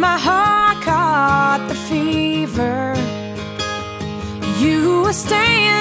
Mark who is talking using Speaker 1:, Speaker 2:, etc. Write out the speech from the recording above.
Speaker 1: my heart caught the fever. You were staying.